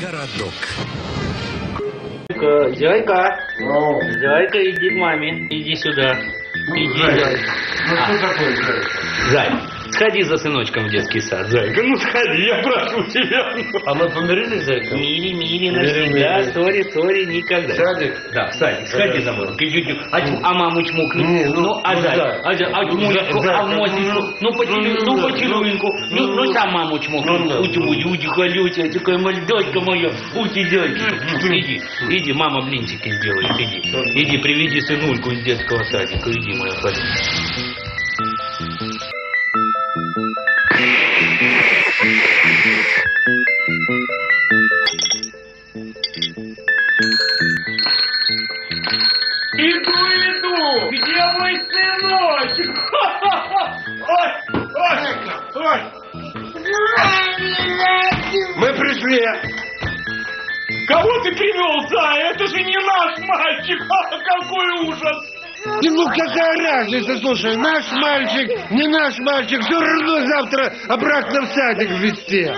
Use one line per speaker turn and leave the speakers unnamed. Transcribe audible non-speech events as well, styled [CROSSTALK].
Городок.
Зайка, Зайка, Зайка, иди к маме, иди сюда. Иди, Зай.
Ну что такое, Зай?
Зай, сходи за сыночком в детский сад, Зайка. Ну сходи, я прошу тебя.
А мы помирились, Зайка?
Мили, мили, навсегда, сори, сори, никогда.
Садик?
Да, в садик, сходи за мной. А, а маму чмокни.
Не, ну,
ну, а
ну,
а Зай, а
Ну, Зай,
а мосинку.
ну,
Ну, поцелуй,
ну,
поцелуйку. ну,
Ну,
сам маму чмокни.
ну, да.
Ути, ути, ути, колючая, такая мальдочка моя. Ути, зайчик. Иди, иди, мама блинчики сделает, иди. Иди, приведи сынульку из детского садика. Иди, моя хорошая. Иду, иду! Где мой сыночек? Ой, ой, ой!
Мы пришли.
Кого ты привел, Зая? Это же не наш мальчик! [LAUGHS] Какой ужас!
И ну какая разница, слушай, наш мальчик, не наш мальчик, все равно завтра обратно в садик ввести.